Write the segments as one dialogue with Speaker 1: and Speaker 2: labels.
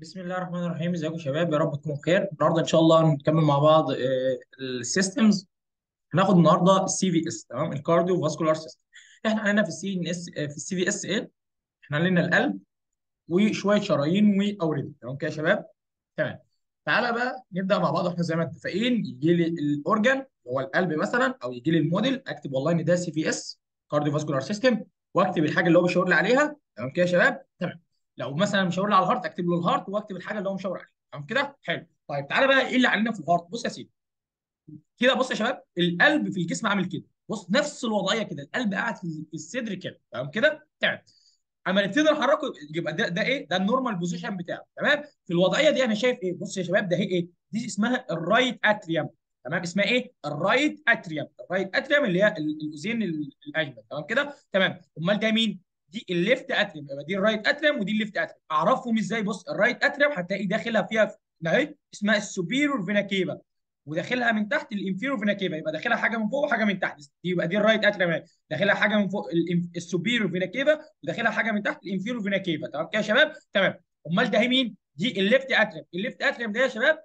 Speaker 1: بسم الله الرحمن الرحيم. إزيكم يا شباب؟ يا رب تكونوا بخير. النهارده إن شاء الله هنكمل مع بعض ال systems هناخد النهارده ال CVS تمام؟ ال cardiovascular system إحنا عندنا في ال CNS في ال CVS إيه إحنا عندنا القلب وشوية شرايين واورده تمام كده يا شباب؟ تمام. تعالى بقى نبدأ مع بعض. إحنا زي ما اتفقين يجي لي ال organ هو القلب مثلا أو يجي لي الموديل. أكتب والله إن ده CVS cardiovascular system وأكتب الحاجة اللي هو بيشاور لي عليها. تمام كده يا شباب؟ تمام. لو مثلا مشاور لي على ال heart أكتب له ال heart وأكتب الحاجة اللي هو مشاور عليها. تمام كده؟ حلو. طيب تعالى بقى إيه اللي علينا في ال heart؟ بص يا سيدي. كده بص يا شباب القلب في الجسم عامل كده. بص نفس الوضعية كده. القلب قاعد في الصدر كده. تمام كده؟ تمام أما نبتدي نحركه يبقى ده ده إيه؟ ده ال normal position بتاعه. تمام؟ في الوضعية دي أنا شايف إيه؟ بص يا شباب ده هي إيه؟ دي اسمها ال right atrium تمام؟ اسمها إيه؟ ال right atrium ال right atrium اللي هي الأذين الايمن تمام كده؟ تمام أمال ده مين؟ دي ال left atrium يبقى دي ال right atrium ودي ال left atrium أعرفهم إزاي؟ بص ال right atrium هتلاقي داخلها فيها اهي اسمها ال superior vena cava وداخلها من تحت ال inferior vena cava يبقى داخلها حاجة من فوق وحاجة من تحت. يبقى دي ال right atrium داخلها حاجة من فوق ال superior vena cava وداخلها حاجة من تحت ال inferior vena cava تمام كده يا شباب؟ تمام. أمال ده مين؟ دي ال left atrium ال left atrium ده يا شباب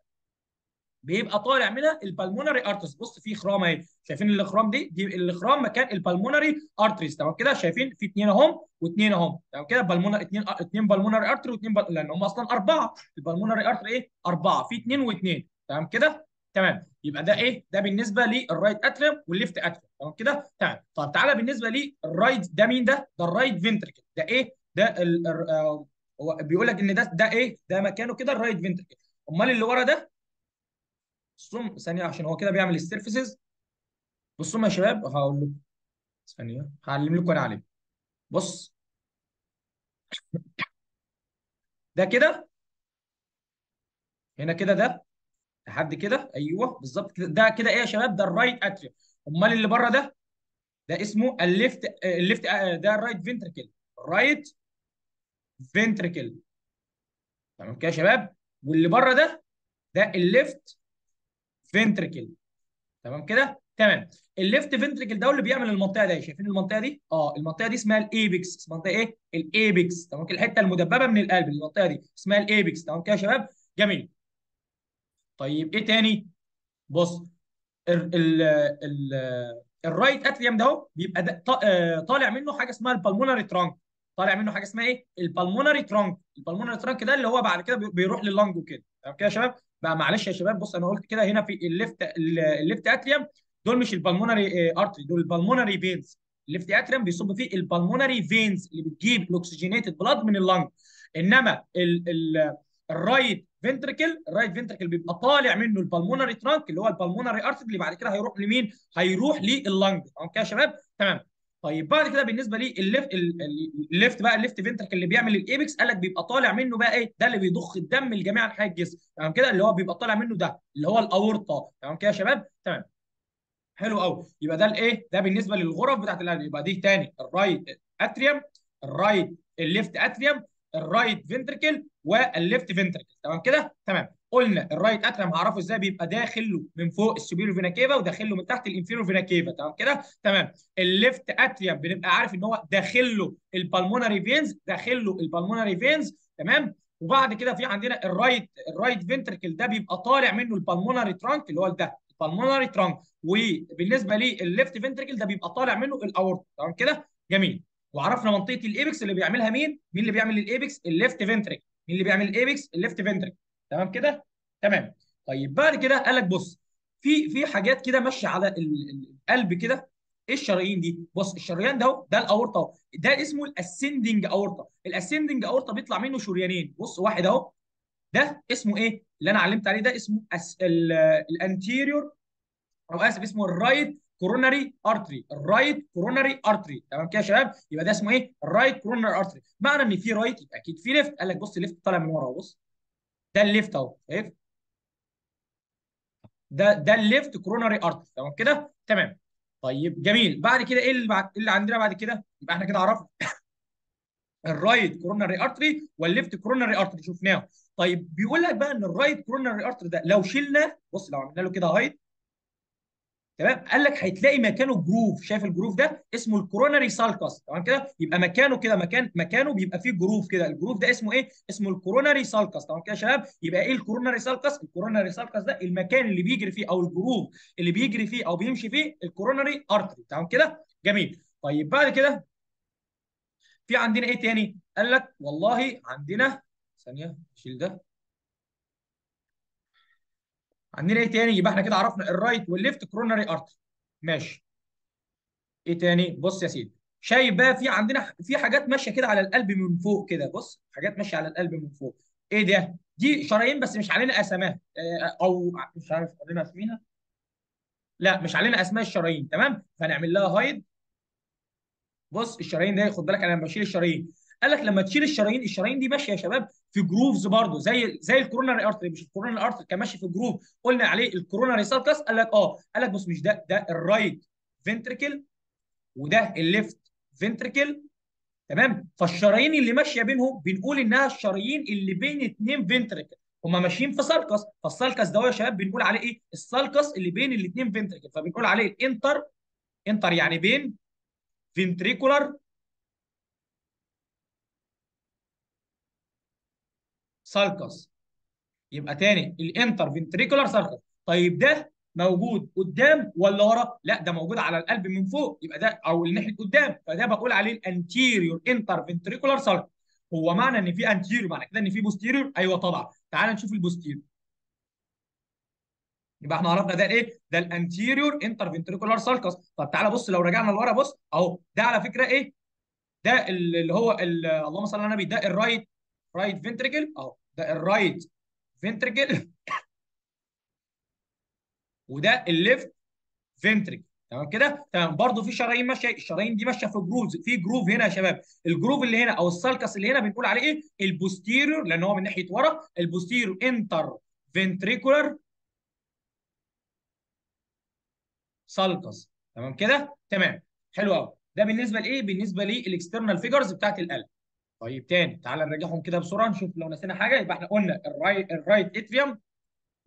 Speaker 1: بيبقى طالع منها ال pulmonary arteries بص في خرام اهي. شايفين الاخرام دي؟ دي الاخرام مكان ال pulmonary arteries تمام كده؟ شايفين في اثنين اهم واثنين اهم. تمام كده؟ pulmonary اثنين اثنين pulmonary artery واثنين بل... لأن هم أصلا أربعة. ال pulmonary artery إيه؟ أربعة. في اثنين واثنين تمام كده؟ تمام. يبقى ده إيه؟ ده بالنسبة لل right atrium وال left atrium تمام كده؟ تمام. طب تعالى بالنسبة لل right ده مين ده؟ ده ال right ventricle ده إيه؟ ده ال... آه... هو بيقول لك إن ده ده إيه؟ ده مكانه كده ال right ventricle أمال اللي ورا ده؟ بصوا ثانية عشان هو كده بيعمل ال surfaces. بصوا يا شباب هقول لكم ثانية هعلم لكم أنا عليه. بص. ده كده؟ هنا كده ده؟ لحد كده؟ أيوه بالظبط كده. ده كده إيه يا شباب؟ ده ال right atrium أمال اللي بره ده؟ ده اسمه ال left ال left ده ال right ventricle right ventricle تمام كده يا شباب؟ واللي بره ده؟ ده ال left ventricle تمام كده؟ تمام. ال left ventricle ده اللي بيعمل المنطقة دي. شايفين المنطقة دي؟ آه المنطقة دي اسمها ال apex اسمها منطقة إيه؟ ال apex تمام كده؟ الحتة المدببة من القلب المنطقة دي. اسمها ال apex تمام كده يا شباب؟ جميل. طيب إيه تاني؟ بص ال ال ال ال right atrium ده أهو بيبقى ده طالع منه حاجة اسمها ال pulmonary trunk طالع منه حاجة اسمها إيه؟ ال pulmonary trunk. ال pulmonary trunk ده اللي هو بعد كده بيروح لل lung وكده. تمام كده يا شباب؟ بقى معلش يا شباب بص أنا قلت كده هنا في ال left ال left atrium دول مش ال pulmonary artery دول ال pulmonary veins ال left atrium بيصب فيه ال pulmonary veins اللي بتجيب ال oxygenated blood من ال lung إنما ال ال ال right ventricle ال right ventricle بيبقى طالع منه ال pulmonary trunk اللي هو ال pulmonary artery اللي بعد كده هيروح لمين؟ هيروح لل lung تمام كده يا شباب؟ تمام. طيب بعد كده بالنسبة لي ال left ال left بقى ال left ventricle اللي بيعمل ال apex قال لك بيبقى طالع منه بقى إيه؟ ده اللي بيضخ الدم لجميع أنحاء الجسم. تمام كده؟ اللي هو بيبقى طالع منه ده اللي هو الأورطة. تمام كده يا شباب؟ تمام. حلو قوي يبقى ده الايه؟ ده بالنسبة للغرف بتاعت القلب يبقى دي تاني. ال right اتريوم الرايت الليفت اتريوم الرايت فنتركل والليفت فنتركل. تمام كده؟ تمام. قلنا ال right atrium هعرفه إزاي؟ بيبقى داخل له من فوق ال superior vena cava وداخل له من تحت ال inferior vena cava تمام كده؟ تمام. ال left atrium بنبقى عارف إن هو داخل له ال pulmonary veins داخل له ال pulmonary veins تمام؟ وبعد كده في عندنا ال right ال right ventricle ده بيبقى طالع منه ال pulmonary trunk اللي هو ده ال pulmonary trunk وبالنسبة للليفت فنتركل ده بيبقى طالع منه الاورطه تمام كده؟ جميل. وعرفنا منطقة ال apex اللي بيعملها مين؟ مين اللي بيعمل ال apex؟ ال left ventricle مين اللي بيعمل ال apex؟ ال left ventricle تمام كده؟ تمام طيب بعد كده قال لك بص في في حاجات كده ماشية على القلب كده إيه الشرايين دي؟ بص الشريان ده ده الأورطة ده اسمه ال ascending أورطة ال ascending أورطة بيطلع منه شريانين بص واحد أهو ده اسمه إيه؟ اللي أنا علمت عليه ده اسمه ال anterior أو آسف اسمه ال right coronary artery ال right coronary artery تمام كده يا شباب؟ يبقى ده اسمه إيه؟ ال right coronary artery معنى إن في right يبقى أكيد في left قال لك بص ال left طالع من ورا بص. ده ال left أهو شايف؟ ده ده ال left coronary artery تمام كده؟ تمام. طيب جميل. بعد كده إيه اللي بعد اللي عندنا بعد كده؟ يبقى إحنا كده عرفنا. ال right coronary artery وال left coronary artery شفناه. طيب بيقول لك بقى إن ال right coronary artery ده لو شلنا بص لو عملنا له كده hide تمام؟ قال لك هتلاقي مكانه groove شايف ال groove ده؟ اسمه ال coronary sulcus تمام كده؟ يبقى مكانه كده مكان مكانه بيبقى فيه groove كده. ال groove ده اسمه إيه؟ اسمه ال coronary sulcus تمام كده يا شباب؟ يبقى إيه ال coronary sulcus ال coronary sulcus ده المكان اللي بيجري فيه أو ال groove اللي بيجري فيه أو بيمشي فيه ال coronary artery تمام كده؟ جميل. طيب بعد كده في عندنا إيه تاني؟ قال لك والله عندنا ثانية شيل ده. عندنا إيه تاني؟ يبقى إحنا كده عرفنا ال right وال left coronary artery ماشي. إيه تاني؟ بص يا سيدي. شايف بقى في عندنا في حاجات ماشية كده على القلب من فوق كده. بص حاجات ماشية على القلب من فوق. إيه ده؟ دي شرايين بس مش علينا اسماء آه، أو مش عارف علينا أسميها. لا مش علينا أسماء الشرايين. تمام؟ فهنعمل لها hide بص الشرايين ده خد بالك أنا لما بشيل الشرايين. قال لك لما تشيل الشرايين الشرايين دي ماشية يا شباب في grooves برضه زي زي ال coronary artery مش ال coronary artery كان ماشي في groove قلنا عليه ال coronary sulcus قال لك آه قال لك بص مش ده ده ال right ventricle وده ال left ventricle تمام؟ فالشرايين اللي ماشية بينهم بنقول إنها الشرايين اللي بين اثنين ventricle هما ماشيين في sulcus فال sulcus ده يا شباب بنقول عليه إيه؟ ال sulcus اللي بين الاثنين ventricle فبنقول عليه ال inter inter يعني بين ventricular sulcus يبقى تاني ال interventricular sulcus طيب ده موجود قدام ولا ورا؟ لا ده موجود على القلب من فوق. يبقى ده أو الناحيه قدام. فده بقول عليه ال anterior interventricular sulcus هو معنى إن في anterior معنى كده إن في posterior أيوه طبعا. تعال نشوف ال posterior يبقى إحنا عرفنا ده إيه؟ ده ال anterior interventricular sulcus طب تعالى بص لو رجعنا لورا بص أهو. ده على فكرة إيه؟ ده اللي هو ال- اللهم صل على النبي ده ال right right ventricle اهو ده ال right ventricle وده ال left ventricle تمام كده؟ تمام. برضه في شرايين ماشية الشرايين دي ماشية في grooves في groove هنا يا شباب. ال groove اللي هنا أو ال sulcus اللي هنا بنقول عليه إيه؟ ال posterior لأن هو من ناحية ورا. ال posterior inter ventricular sulcus تمام كده؟ تمام. حلو قوي ده بالنسبة لإيه؟ بالنسبة لل external features بتاعت القلب. طيب تاني. تعال نراجعهم كده بسرعة نشوف لو نسينا حاجة يبقى إحنا قلنا ال right ال right atrium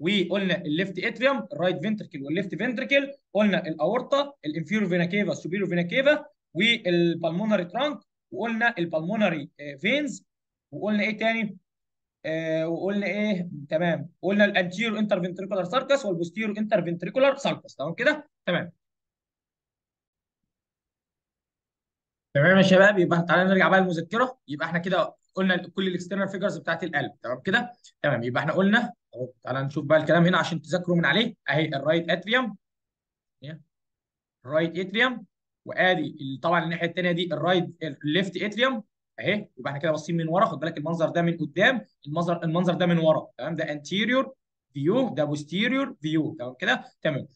Speaker 1: وقلنا ال left atrium ال right ventricle وال left ventricle قلنا الأورطة ال inferior vena cava ال superior vena cava وال pulmonary trunk وقلنا البلمونري veins وقلنا إيه تاني؟ آه وقلنا إيه؟ تمام. قلنا ال anterior interventricular sulcus وال posterior interventricular sulcus تمام كده؟ تمام. تمام يا شباب؟ يبقى تعالى نرجع بقى للمذكرة. يبقى إحنا كده قلنا كل ال external features بتاعت القلب. تمام كده؟ تمام. يبقى إحنا قلنا اهو تعالى نشوف بقى الكلام هنا عشان تذاكروا من عليه. اهي ال right atrium ال right atrium وادي طبعا الناحية الثانية دي ال right ال left atrium اهي يبقى إحنا كده باصين من ورا. خد بالك المنظر ده من قدام المنظر المنظر ده من ورا. تمام؟ ده anterior view ده posterior view تمام كده؟ تمام.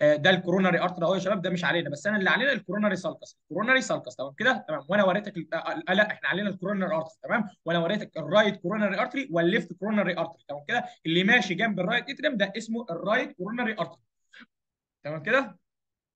Speaker 1: ده ال coronary artery اهو يا شباب ده مش علينا بس أنا اللي علينا ال coronary sulcus ال coronary sulcus تمام كده؟ تمام. وأنا وريتك آه، آه، لا إحنا علينا ال coronary artery تمام؟ وأنا وريتك ال right coronary artery وال left coronary artery تمام كده؟ اللي ماشي جنب ال right atrium ده اسمه ال right coronary artery تمام كده؟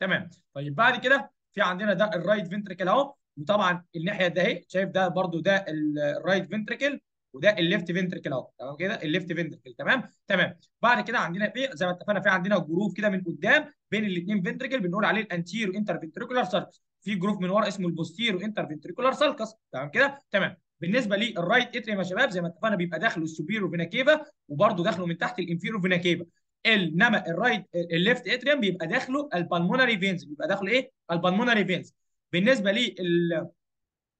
Speaker 1: تمام. طيب بعد كده في عندنا ده ال right ventricle أهو. وطبعا الناحية ده اهي شايف ده برضو ده ال- ال right ventricle وده ال left ventricle اهو. تمام كده؟ ال left ventricle تمام؟ تمام. بعد كده عندنا في زي ما اتفقنا في عندنا groove كده من قدام بين الاثنين ventricle بنقول عليه ال anterior interventricular sulcus في groove من ورا اسمه ال posterior interventricular sulcus تمام كده؟ تمام. بالنسبة لل right atrium يا شباب زي ما اتفقنا بيبقى داخله ال superior vena cava وبرده داخله من تحت ال inferior vena cava. انما ال right ال left atrium بيبقى داخله ال pulmonary veins بيبقى داخله إيه؟ ال pulmonary veins بالنسبة لل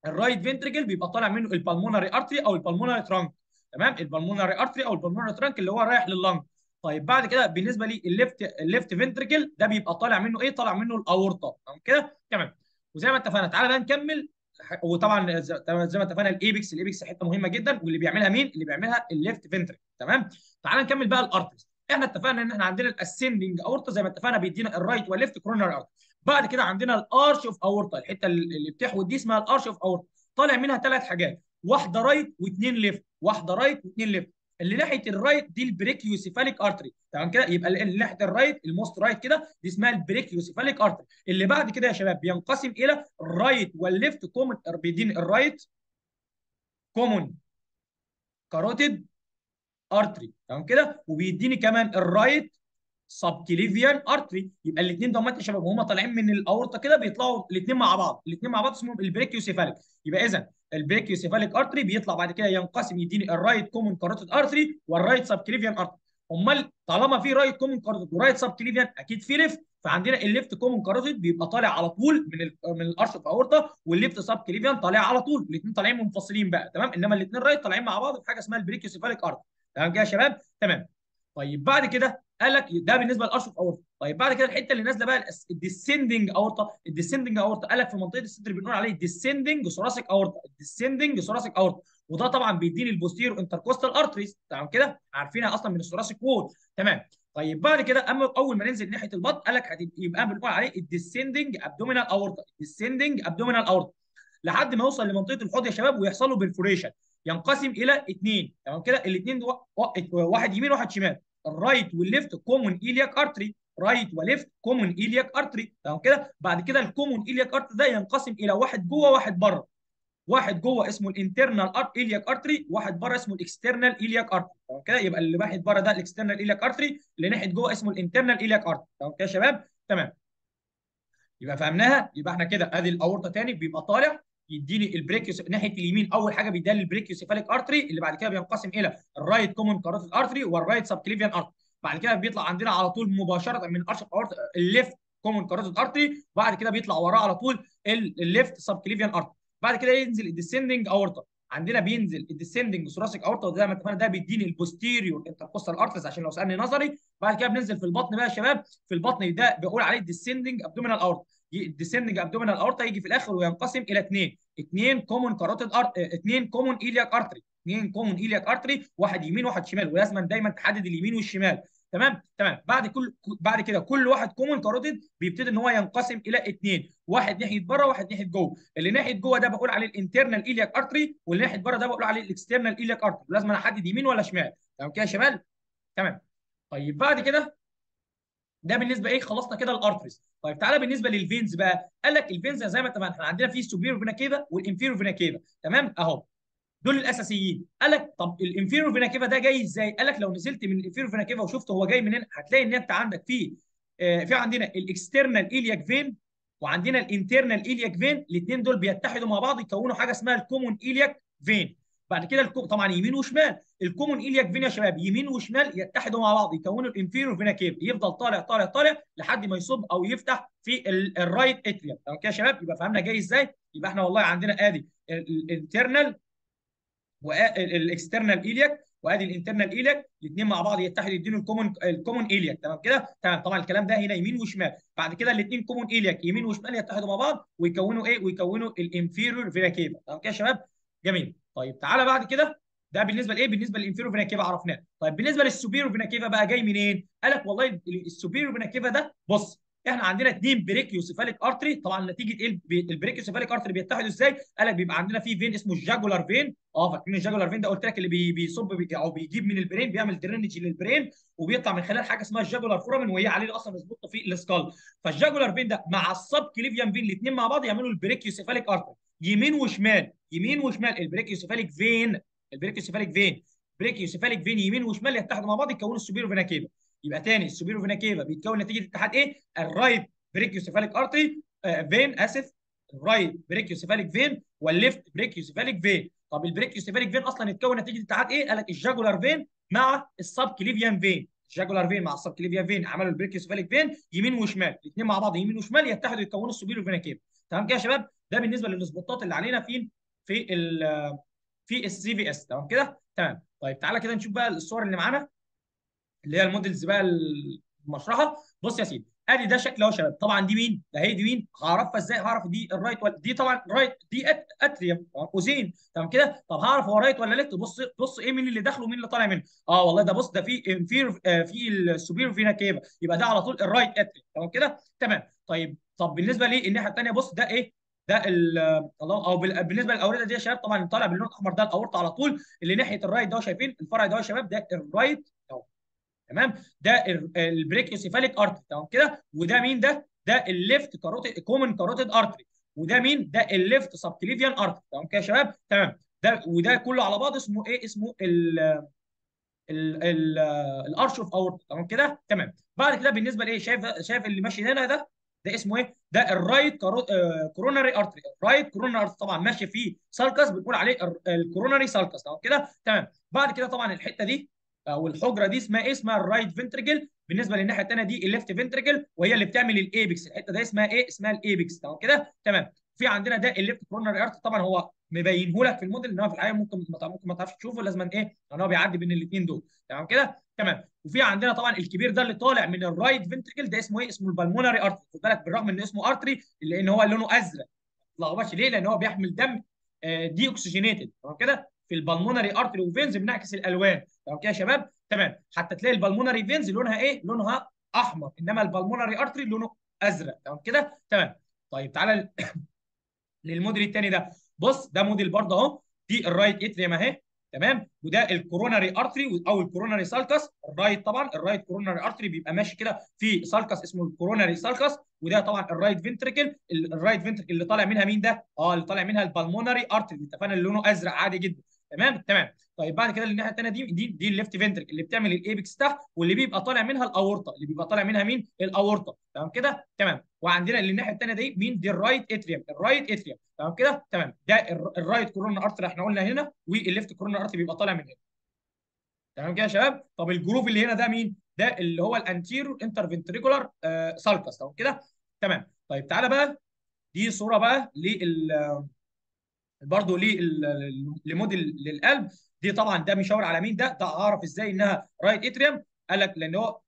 Speaker 1: ال right ventricle بيبقى طالع منه ال pulmonary artery أو ال pulmonary trunk. تمام؟ ال pulmonary artery أو ال pulmonary trunk اللي هو رايح لل lung. طيب بعد كده بالنسبة لي ال left ال left ventricle ده بيبقى طالع منه إيه؟ طالع منه الاورطة. تمام كده؟ تمام. وزي ما اتفقنا تعالى بقى نكمل. وطبعا زي ما اتفقنا ال apex ال apex حتة مهمة جدا. واللي بيعملها مين؟ اللي بيعملها ال left ventricle تمام؟ تعالى نكمل بقى ال arteries. إحنا اتفقنا ان إحنا عندنا ال ascending aorta زي ما اتفقنا بيدينا ال right وال left coronary artery بعد كده عندنا ال arch of aorta الحتة اللي بتحود دي اسمها ال arch of aorta طالع منها ثلاث حاجات واحدة right واثنين left واحدة right واثنين left اللي ناحية ال right دي ال brachiocephalic artery تمام كده؟ يبقى اللي ناحية ال right ال most right كده دي اسمها ال brachiocephalic artery اللي بعد كده يا شباب بينقسم إلى ال right وال left common بيدين ال right common carotid artery تمام كده؟ وبيديني كمان ال right subclavian artery يبقى الاثنين دول يا شباب وهم طالعين من الأورطة كده بيطلعوا الاثنين مع بعض. الاثنين مع بعض اسمهم ال brachiocephalic. يبقى اذا ال brachiocephalic artery بيطلع بعد كده ينقسم يديني ال right common carotid artery وال right subclavian artery أمال طالما في right common carotid و right subclavian أكيد في left فعندنا ال left common carotid بيبقى طالع على طول من ال من ال arch الاورطه وال left subclavian طالع على طول. الاثنين طالعين منفصلين بقى تمام؟ إنما الاثنين right طالعين مع بعض في حاجة اسمها ال brachiocephalic artery تمام كده يا شباب؟ تمام. طيب بعد كده قال لك ده بالنسبة لل arch aorta طيب بعد كده الحتة اللي نازلة بقى ال descending aorta ال descending aorta قال لك في منطقة الصدر بنقول عليه descending thoracic aorta ال descending thoracic aorta وده طبعا بيديني ال posterior intercostal arteries تمام كده؟ عارفينها أصلا من ال thoracic wall. تمام. طيب بعد كده أما أول ما ننزل ناحية البطن قال لك يبقى بنقول عليه ال descending abdominal aorta ال descending abdominal aorta لحد ما يوصل لمنطقة الحوض يا شباب ويحصل له bifurcation ينقسم إلى اثنين تمام كده؟ الاثنين واحد يمين وواحد شمال. ال right وال left common iliac artery right و left common iliac artery تمام كده؟ بعد كده ال common iliac artery ده ينقسم إلى واحد جوه واحد بره. واحد جوه اسمه ال internal iliac artery واحد بره اسمه ال external iliac artery تمام كده؟ يبقى اللي ناحيه بره ده ال external iliac artery اللي ناحية جوه اسمه ال internal iliac artery تمام كده يا شباب؟ تمام. يبقى فهمناها؟ يبقى إحنا كده ادي الأورطة تاني بيبقى طالع يديني ال brachioce- ناحية اليمين. أول حاجة بيديها لي ال brachiocephalic artery اللي بعد كده بينقسم إلى ال right common carotid artery وال right subclavian artery بعد كده بيطلع عندنا على طول مباشرة من arch aorta ال left common carotid artery وبعد كده بيطلع وراه على طول ال left subclavian artery بعد كده ينزل ال descending aorta عندنا بينزل ال descending thoracic aorta وزي ما اتفقنا ده بيديني ال posterior intercostal arteries عشان لو سألني نظري. بعد كده بننزل في البطن بقى يا شباب. في البطن ده بقول عليه ال descending abdominal aorta ال descending abdominal aorta يجي في الآخر وينقسم إلى اثنين اثنين common carotid اثنين common iliac artery اثنين common iliac artery واحد يمين واحد شمال ولازم دايما تحدد اليمين والشمال. تمام؟ تمام. بعد كل بعد كده كل واحد common carotid بيبتدي إن هو ينقسم إلى اثنين واحد ناحية بره واحد ناحية جوه. اللي ناحية جوه ده بقول عليه ال internal iliac artery واللي ناحية بره ده بقول عليه ال external iliac artery لازم أحدد يمين ولا شمال. تمام كده شمال؟ تمام. طيب بعد كده ده بالنسبة إيه؟ خلصنا كده ال arteries طيب تعالى بالنسبة لل veins بقى. قال لك ال veins زي ما اتفقنا إحنا عندنا في ال superior vena cava وال inferior vena cava تمام؟ أهو. دول الأساسيين. قال لك طب ال inferior vena cava ده جاي إزاي؟ قال لك لو نزلت من ال inferior vena cava وشفت هو جاي منين هتلاقي إن أنت عندك في آه في عندنا ال external iliac vein وعندنا ال internal iliac vein الاثنين دول بيتحدوا مع بعض يكونوا حاجة اسمها ال common iliac vein بعد كده الكو... طبعا يمين وشمال. ال common iliac vein يا شباب؟ يمين وشمال يتحدوا مع بعض يكونوا ال inferior vena cava؟ يفضل طالع طالع طالع لحد ما يصب أو يفتح في ال... ال right atrium تمام كده يا شباب؟ يبقى فهمنا جاي إزاي؟ يبقى إحنا والله عندنا آدي ال internal وال external iliac وادي ال internal iliac الاثنين مع بعض يتحدوا يدينوا ال common ال common iliac تمام كده؟ تمام. طبعا الكلام ده هنا يمين وشمال. بعد كده الاثنين common iliac يمين وشمال يتحدوا مع بعض ويكونوا إيه؟ ويكونوا ال inferior vena cava تمام كده يا شباب؟ جميل. طيب تعالى بعد كده. ده بالنسبة لإيه؟ بالنسبة لل inferior vena cava عرفناه. طيب بالنسبة لل superior vena cava بقى جاي منين؟ قال لك والله ال superior vena cava ده بص إحنا عندنا اثنين brachiocephalic artery طبعا نتيجة إيه؟ ال brachiocephalic artery بيتحدوا إزاي؟ قال لك بيبقى عندنا في vein اسمه ال jugular vein آه فاكرين ال jugular vein ده؟ قلت لك اللي بي بيصب بي أو بيجيب من ال brain بيعمل drainage لل brain وبيطلع من خلال حاجة اسمها ال jugular foramen وهي عليه أصلا مظبوطه في ال skull فال jugular vein ده مع ال subclavian vein الاثنين مع بعض يعملوا ال brachiocephalic artery يمين وشمال يمين وشمال. ال brachiocephalic vein؟ ال brachiocephalic vein؟ brachiocephalic vein؟ يمين وشمال يتحدوا مع بعض يكونوا ال superior vena cava يبقى تاني ال superior vena cava بيتكون نتيجة اتحاد إيه؟ ال right brachiocephalic artery آه vein؟ آسف ال right brachiocephalic vein؟ وال left brachiocephalic vein؟ طب ال brachiocephalic vein أصلا؟ يتكون نتيجة اتحاد إيه؟ قال لك ال jugular vein؟ مع ال subclavian vein؟ ال jugular vein؟ مع ال subclavian vein؟ عملوا ال brachiocephalic vein؟ يمين وشمال. الاثنين مع بعض يمين وشمال يتحدوا يكونوا ال superior vena cava تمام كده يا شباب؟ ده بالنسبة لل spotات اللي علينا فين في ال في ال CVS. تمام كده؟ تمام. طيب تعالى كده نشوف بقى الصور اللي معانا اللي هي ال models بقى المشرحة. بص يا سيدي أدي ده شكل أهو شباب. طبعا دي مين؟ ده هي دي مين؟ هعرفها إزاي؟ هعرف دي ال right ولا دي طبعا right دي at... atrium. أذين. تمام كده؟ طب هعرف هو right ولا left بص بص إيه مين اللي داخله ومين اللي طالع منه. آه والله ده بص ده في آه في ال superior vena cava يبقى ده على طول ال right atrium. تمام كده؟ تمام. طيب طب بالنسبة لي الناحية الثانية بص ده إيه؟ ده أو بالنسبة للاورده دي يا شباب طبعا طالع باللون الأحمر ده الاورطه على طول اللي ناحية ال right ده شايفين الفرع ده يا شباب ده ال right أهو. تمام؟ ده ال brachiocephalic artery تمام كده؟ وده مين ده؟ ده ال left carotid common carotid artery. وده مين؟ ده ال left subclavian artery تمام كده يا شباب؟ تمام. ده وده كله على بعض اسمه إيه؟ اسمه ال ال arch of aorta تمام كده؟ تمام. بعد كده بالنسبة لإيه؟ شايف شايف اللي ماشي هنا ده؟ ده اسمه إيه؟ ده ال right coronary artery. ال right coronary طبعا ماشي فيه sulcus بنقول عليه ال coronary sulcus. تمام كده؟ تمام. بعد كده طبعا الحتة دي أو الحجرة دي اسمها إيه؟ اسمها ال right ventricle بالنسبة للناحية الثانية دي ال left ventricle وهي اللي بتعمل ال apex. الحتة دي اسمها إيه؟ اسمها ال apex. تمام كده؟ تمام. في عندنا ده ال left coronary artery. طبعا هو مبينه لك في الموديل ان هو في الحقيقة ممكن ممكن ما تعرفش تشوفه لازم إيه؟ ان هو بيعدي بين الاثنين دول. تمام كده؟ تمام. وفي عندنا طبعا الكبير ده اللي طالع من ال right ventricle ده اسمه إيه؟ اسمه ال pulmonary artery. خد بالك بالرغم إن اسمه artery لأن هو لونه أزرق. ما تلخبطش ليه؟ لأن هو بيحمل دم deoxygenated تمام كده؟ في ال pulmonary artery و veins بنعكس الألوان. تمام كده يا شباب؟ تمام. حتى تلاقي ال pulmonary veins لونها إيه؟ لونها أحمر إنما ال pulmonary artery لونه أزرق. تمام كده؟ تمام. طيب تعالى للموديل الثاني ده. بص ده موديل برضه اهو. دي ال right atrium اهي. تمام؟ وده ال coronary artery أو ال coronary sulcus. ال right طبعا ال right coronary artery بيبقى ماشي كده في sulcus اسمه ال coronary sulcus. وده طبعا ال right ventricle. ال right ventricle اللي طالع منها مين ده؟ آه اللي طالع منها ال pulmonary artery. اتفقنا اللي لونه ازرق عادي جدا. تمام؟ تمام. طيب بعد كده الناحية الثانية دي دي دي ال left ventricle اللي بتعمل ال apex تحت واللي بيبقى طالع منها الاورطه اللي بيبقى طالع منها مين؟ الاورطه تمام كده؟ تمام. وعندنا اللي الناحية الثانية دي مين؟ دي ال right atrium ال right atrium تمام كده؟ تمام. ده ال right coronary artery إحنا قلنا هنا وال left coronary artery بيبقى طالع من هنا. تمام كده يا شباب؟ طب ال groove اللي هنا ده مين؟ ده اللي هو ال anterior interventricular آه sulcus تمام كده؟ تمام. طيب تعالى بقى دي صورة بقى لل برضه لموديل للقلب. دي طبعا ده بيشاور على مين ده ده أعرف إزاي إنها right atrium. قال لك لأن هو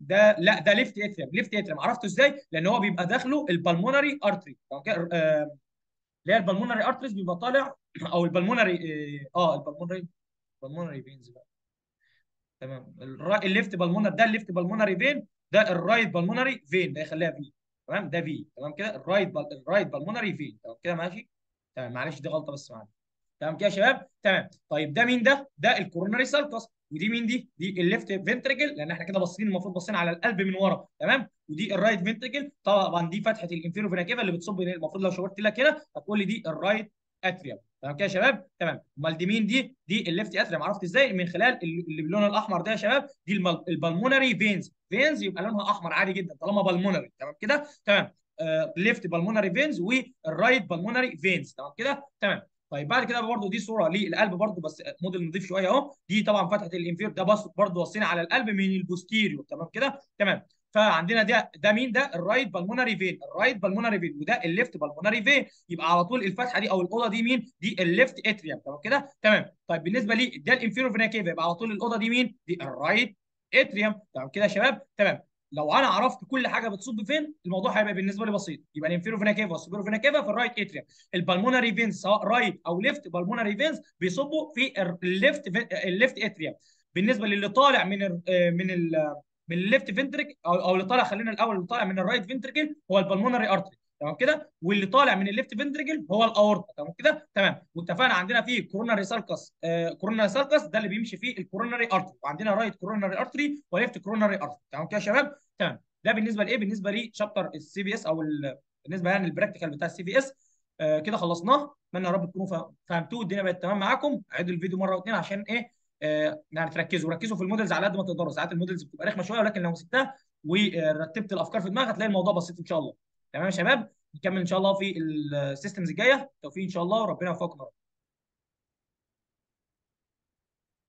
Speaker 1: ده لا ده left atrium left atrium. عرفته إزاي؟ لأن هو بيبقى داخله ال pulmonary artery. اللي هي ال pulmonary arteries بيبقى طالع أو ال pulmonary آه ال pulmonary ال pulmonary veins بقى. تمام. ال left pulmonary ده ال left pulmonary vein؟ ده ال right pulmonary vein؟ ده يخليها V تمام؟ ده V تمام كده؟ ال right pul... ال right pulmonary vein؟ تمام كده؟ ماشي؟ تمام معلش دي غلطة بس معلش تمام كده يا شباب؟ تمام. طيب ده مين ده؟ ده ال coronary sulcus ودي مين دي؟ دي ال left ventricle لأن إحنا كده باصين المفروض باصين على القلب من ورا تمام؟ ودي ال right ventricle. طبعا دي فتحه ال inferior vena cava اللي بتصب المفروض لو شاورت لك هنا هتقول لي دي ال right atrium. تمام كده يا شباب؟ تمام. أمال دي مين دي؟ دي ال left atrium. عرفت إزاي؟ من خلال اللي باللون الأحمر ده يا شباب دي ال pulmonary veins. veins يبقى لونها أحمر عادي جدا طالما pulmonary تمام كده؟ تمام. left pulmonary veins وال right pulmonary veins تمام كده؟ تمام. طيب بعد كده برضو دي صورة للقلب برضو بس موديل نضيف شوية أهو. دي طبعا فتحه ال infer ده بص برضو وصينا على القلب من ال posterior تمام كده؟ تمام. فعندنا ده ده مين ده؟ ال right pulmonary vein ال right pulmonary vein وده ال left pulmonary vein يبقى على طول الفتحة دي أو الأوضة دي مين؟ دي ال left atrium تمام كده؟ تمام. طيب بالنسبة لي ده ال inferior vena cava يبقى على طول الأوضة دي مين؟ دي ال right atrium تمام كده يا شباب؟ تمام. لو أنا عرفت كل حاجة بتصب فين الموضوع هيبقى بالنسبة لي بسيط. يبقى ال inferior vena cava وال superior vena cava في ال right atrium ال pulmonary veins سواء right أو left pulmonary veins بيصبوا في ال left ال left atrium بالنسبة للي طالع من ال من ال من ال left ventric أو, اللي طالع خلينا الأول اللي طالع من ال right ventricle هو ال pulmonary artery تمام كده؟ واللي طالع من ال left ventricle هو الأورطى تمام كده؟ تمام. واتفقنا عندنا في coronary sulcus آه coronary sulcus ده اللي بيمشي فيه ال coronary artery وعندنا right coronary artery و left coronary artery تمام كده يا شباب؟ تمام. ده بالنسبة لإيه؟ بالنسبة ل chapter ال CVS أو بالنسبة يعني ال practical بتاع ال CVS آه كده خلصناه. أتمنى يا رب تكونوا فهمتوه الدنيا بقت تمام معاكم. عيدوا الفيديو مرة واثنين عشان إيه؟ آه يعني تركزوا. ركزوا في ال models على قد ما تقدروا. ساعات ال models بتبقى رخمة شوية ولكن لو سبتها ورتبت الأفكار في دماغك هتلاقي الموضوع بسيط إن شاء الله. تمام يا شباب؟ نكمل إن شاء الله في ال systems الجاية. توفيق إن شاء الله وربنا يوفقكم